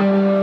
Bye.